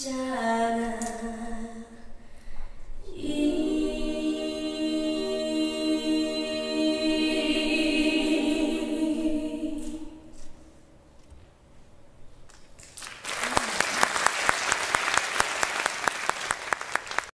Yeah.